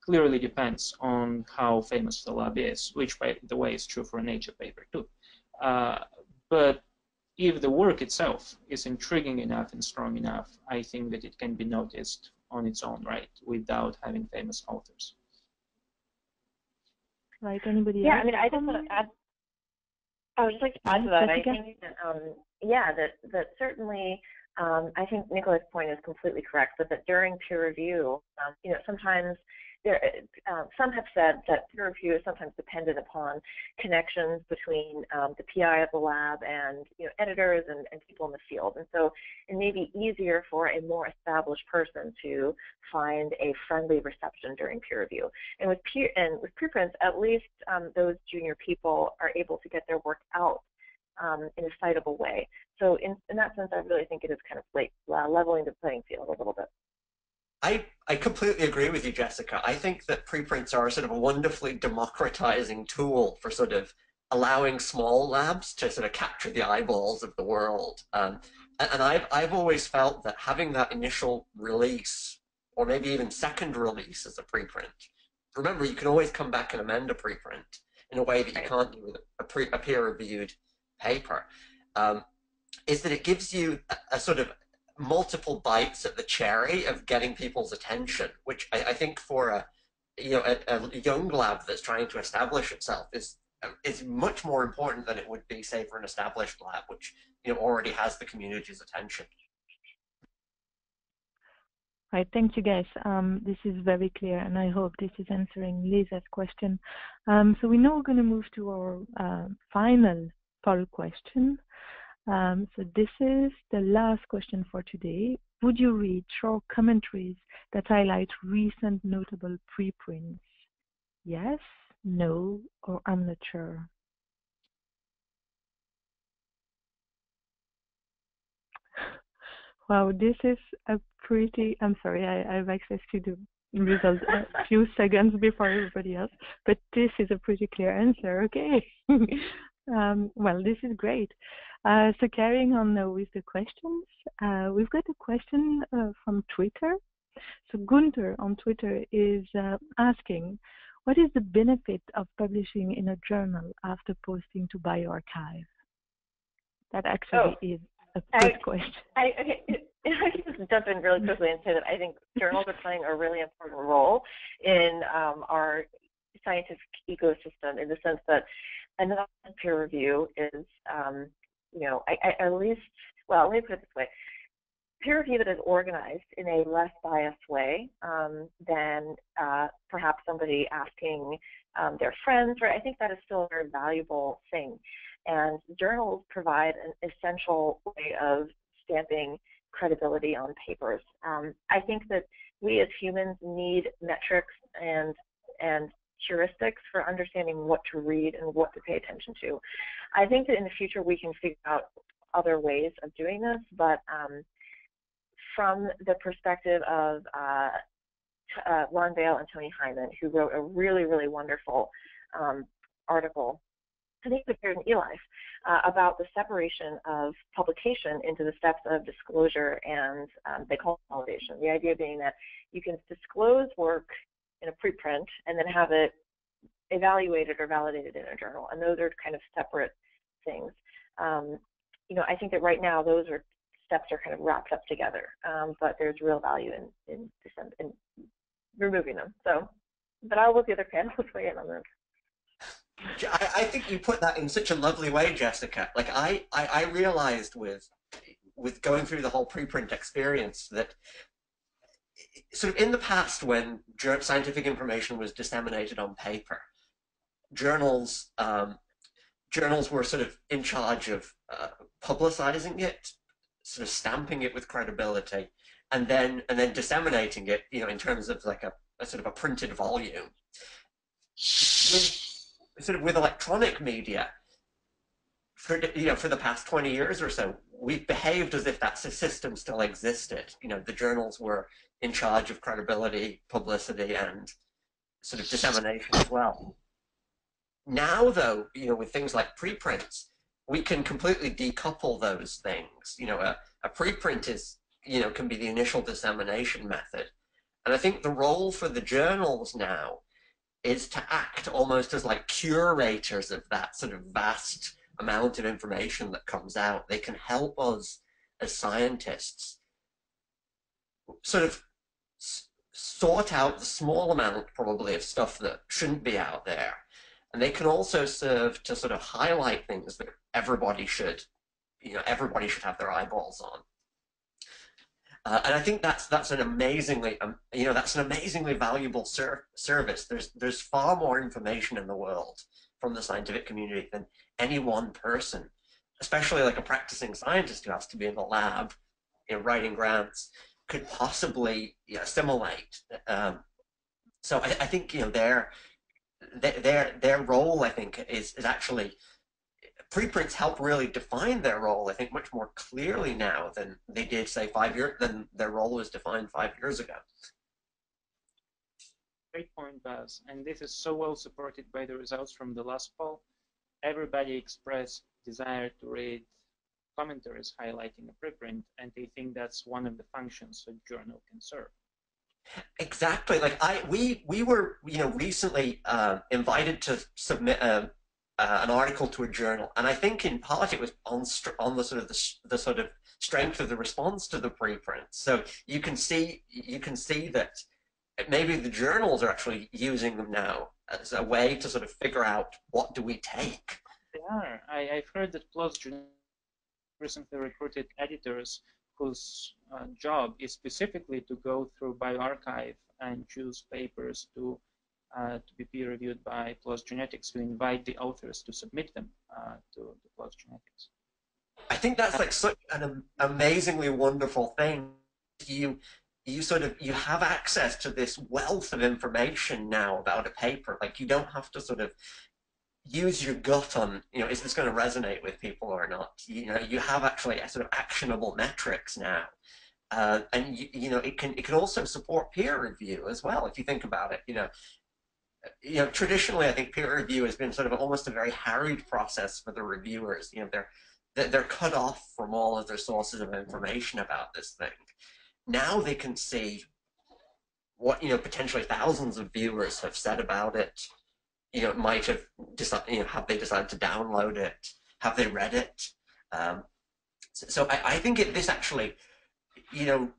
clearly depends on how famous the lab is, which, by the way, is true for a Nature paper too. Uh, but if the work itself is intriguing enough and strong enough, I think that it can be noticed on its own right without having famous authors. Right? Anybody yeah, else? I mean, I just want to add. I would just like to add to that. I think that, um, yeah, that that certainly. Um, I think Nicola's point is completely correct. But that during peer review, um, you know, sometimes there, uh, some have said that peer review is sometimes dependent upon connections between um, the PI of the lab and you know editors and, and people in the field, and so it may be easier for a more established person to find a friendly reception during peer review. And with peer and with preprints, at least um, those junior people are able to get their work out um, in a citable way. So in, in that sense, I really think it is kind of like uh, leveling the playing field a little bit. I, I completely agree with you, Jessica. I think that preprints are sort of a wonderfully democratizing tool for sort of allowing small labs to sort of capture the eyeballs of the world. Um, and, and I've, I've always felt that having that initial release, or maybe even second release as a preprint, remember you can always come back and amend a preprint in a way that you can't do with a, pre, a peer-reviewed paper, um, is that it gives you a, a sort of multiple bites at the cherry of getting people's attention, which I, I think for a you know a, a, young lab that's trying to establish itself is is much more important than it would be, say, for an established lab, which you know already has the community's attention. Right, thank you guys. Um, this is very clear, and I hope this is answering Lisa's question. Um, so we're now going to move to our uh, final poll question. Um, so this is the last question for today. Would you read short commentaries that highlight recent notable preprints? Yes, no, or I'm not sure. Wow, this is a pretty, I'm sorry, I, have access to the result a few seconds before everybody else, but this is a pretty clear answer, okay. um, well, this is great. Uh, so carrying on uh, with the questions, uh, we've got a question uh, from Twitter. So Gunther on Twitter is uh, asking, what is the benefit of publishing in a journal after posting to bioRxiv? That actually oh, is a good I, question. I, okay. I can just jump in really quickly and say that I think journals are playing a really important role in um, our scientific ecosystem in the sense that another peer review is um, you know, I, I, at least, well, let me put it this way. Peer review that is organized in a less biased way um, than uh, perhaps somebody asking um, their friends, right? I think that is still a very valuable thing. And journals provide an essential way of stamping credibility on papers. Um, I think that we as humans need metrics and and heuristics for understanding what to read and what to pay attention to. I think that in the future we can figure out other ways of doing this, but um, from the perspective of uh, uh, Ron Vale and Tony Hyman, who wrote a really, really wonderful um, article, I think it appeared in eLife, uh, about the separation of publication into the steps of disclosure and um, they call it validation. The idea being that you can disclose work in a preprint and then have it evaluated or validated in a journal. And those are kind of separate things. Um, you know, I think that right now those are steps are kind of wrapped up together, um, but there's real value in in, in removing them. So, but I'll let the other panelists weigh in on this. I, I think you put that in such a lovely way, Jessica. Like I, I, I realized with with going through the whole preprint experience that sort of in the past when scientific information was disseminated on paper, journals um, journals were sort of in charge of uh, publicizing it, sort of stamping it with credibility, and then and then disseminating it, you know, in terms of like a, a sort of a printed volume. With, sort of with electronic media, for you know, for the past 20 years or so, we've behaved as if that system still existed. You know, the journals were in charge of credibility, publicity, and sort of dissemination as well. Now, though, you know, with things like preprints, we can completely decouple those things. You know, a, a preprint is, you know, can be the initial dissemination method. And I think the role for the journals now is to act almost as like curators of that sort of vast amount of information that comes out. They can help us as scientists sort of sort out the small amount probably of stuff that shouldn't be out there and they can also serve to sort of highlight things that everybody should, you know, everybody should have their eyeballs on. Uh, and I think that's that's an amazingly um, you know that's an amazingly valuable ser service. There's there's far more information in the world from the scientific community than any one person, especially like a practicing scientist who has to be in the lab, you know, writing grants, could possibly you know, assimilate. Um, so I, I, think you know their their their role I think is is actually preprints help really define their role, I think, much more clearly now than they did, say, five years, than their role was defined five years ago. Great point, Buz. And this is so well supported by the results from the last poll. Everybody expressed desire to read commentaries highlighting a preprint, and they think that's one of the functions a journal can serve. Exactly. Like I, we we were you know recently uh, invited to submit a uh, an article to a journal, and I think in part it was on on the sort of the, the sort of strength of the response to the preprint. So you can see you can see that maybe the journals are actually using them now as a way to sort of figure out what do we take. They are. I, have heard that PLOS recently recruited editors whose uh, job is specifically to go through bioRxiv and choose papers to uh, to be peer reviewed by PLOS Genetics. We invite the authors to submit them uh, to, to PLOS Genetics. I think that's like such an amazingly wonderful thing. You you sort of you have access to this wealth of information now about a paper. Like you don't have to sort of use your gut on you know is this going to resonate with people or not. You know you have actually a sort of actionable metrics now. Uh, and you, you know it can it can also support peer review as well if you think about it you know you know, traditionally, I think peer review has been sort of almost a very harried process for the reviewers. You know, they're they're cut off from all of their sources of information about this thing. Now they can see what you know potentially thousands of viewers have said about it. You know, might have decided. You know, have they decided to download it? Have they read it? Um, so, so I, I think it, this actually, you know,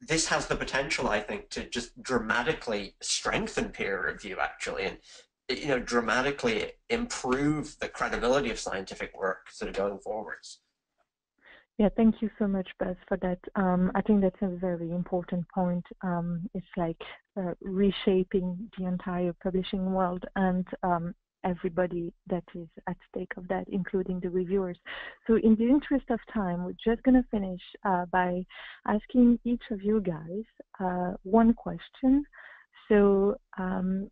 this has the potential, I think, to just dramatically strengthen peer review, actually, and you know, dramatically improve the credibility of scientific work sort of going forwards. Yeah, thank you so much, Beth, for that. Um, I think that's a very important point. Um, it's like uh, reshaping the entire publishing world, and um, everybody that is at stake of that, including the reviewers. So in the interest of time, we're just going to finish uh, by asking each of you guys uh, one question. So um,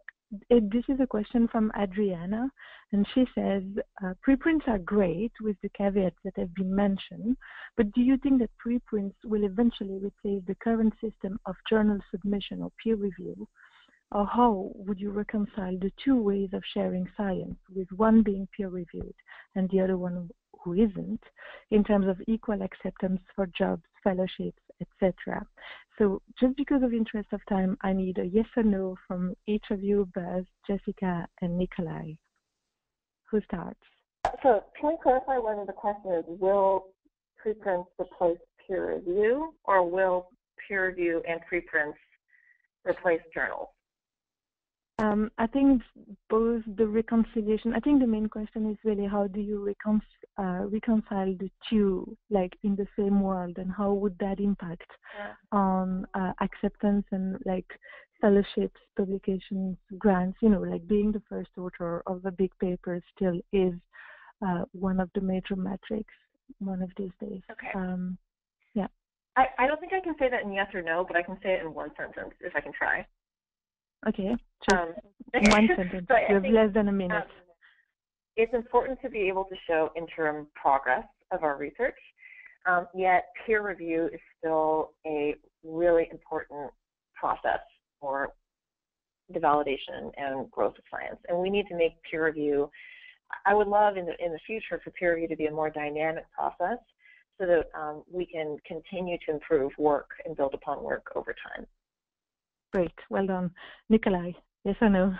it, this is a question from Adriana, and she says, uh, preprints are great with the caveats that have been mentioned, but do you think that preprints will eventually replace the current system of journal submission or peer review? or how would you reconcile the two ways of sharing science, with one being peer reviewed and the other one who isn't, in terms of equal acceptance for jobs, fellowships, etc. So, just because of interest of time, I need a yes or no from each of you, Buz, Jessica, and Nikolai. Who starts? So, can we clarify whether the question is will preprints replace peer review, or will peer review and preprints replace journals? Um, I think both the reconciliation. I think the main question is really how do you recon- uh, reconcile the two, like in the same world, and how would that impact yeah. on uh, acceptance and like fellowships, publications, grants? You know, like being the first author of a big paper still is uh, one of the major metrics one of these days. Okay. Um, yeah. I, I don't think I can say that in yes or no, but I can say it in one sentence if I can try. Okay, um, one sentence. so you have think, less than a minute. Um, it's important to be able to show interim progress of our research, um, yet peer review is still a really important process for the validation and growth of science. And we need to make peer review, I would love in the, in the future for peer review to be a more dynamic process so that um, we can continue to improve work and build upon work over time. Great. Well done. Nikolai, yes or no?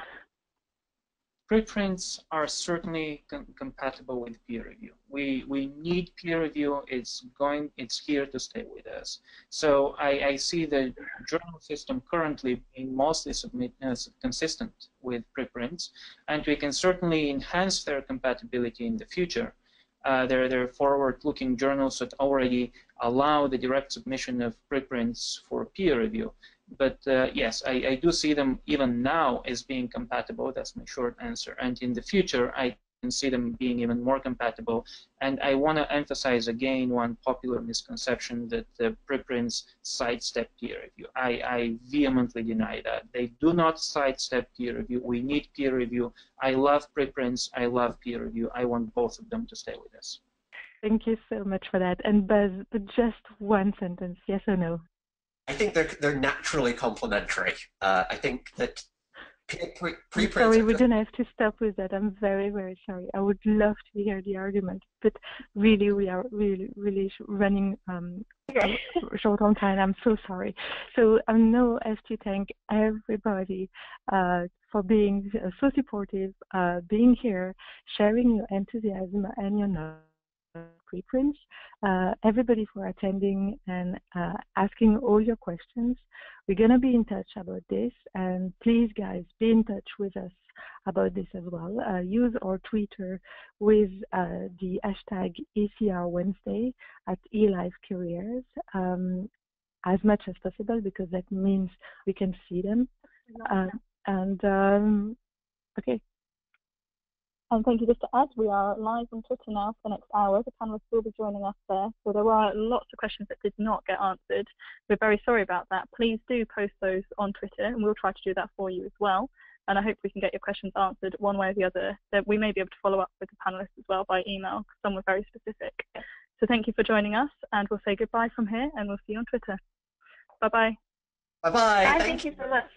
preprints are certainly com compatible with peer review. We we need peer review. It's going. It's here to stay with us. So I, I see the journal system currently being mostly submit, uh, consistent with preprints, and we can certainly enhance their compatibility in the future. Uh, there, there are forward-looking journals that already allow the direct submission of preprints for peer review. But uh, yes, I, I, do see them even now as being compatible. That's my short answer. And in the future, I can see them being even more compatible. And I want to emphasize again one popular misconception that the preprints sidestep peer review. I, I vehemently deny that. They do not sidestep peer review. We need peer review. I love preprints. I love peer review. I want both of them to stay with us. Thank you so much for that. And Buz, just one sentence, yes or no? I think they're they're naturally complementary. Uh, I think that pre, pre, sorry, we're gonna have to stop with that. I'm very very sorry. I would love to hear the argument, but really we are really really running um, short on time. I'm so sorry. So I know I have to thank everybody uh, for being so supportive, uh, being here, sharing your enthusiasm and your knowledge preprints. Uh, everybody for attending and uh, asking all your questions. We're going to be in touch about this, and please, guys, be in touch with us about this as well. Uh, use our Twitter with uh, the hashtag ECR Wednesday at eLife Careers um, as much as possible because that means we can see them. Uh, and um, okay, and thank you. Just to add, we are live on Twitter now for the next hour. The panelists will be joining us there. So there were lots of questions that did not get answered. We're very sorry about that. Please do post those on Twitter, and we'll try to do that for you as well. And I hope we can get your questions answered one way or the other. That we may be able to follow up with the panelists as well by email, because some were very specific. So thank you for joining us, and we'll say goodbye from here, and we'll see you on Twitter. Bye-bye. Bye-bye. Thank you so much.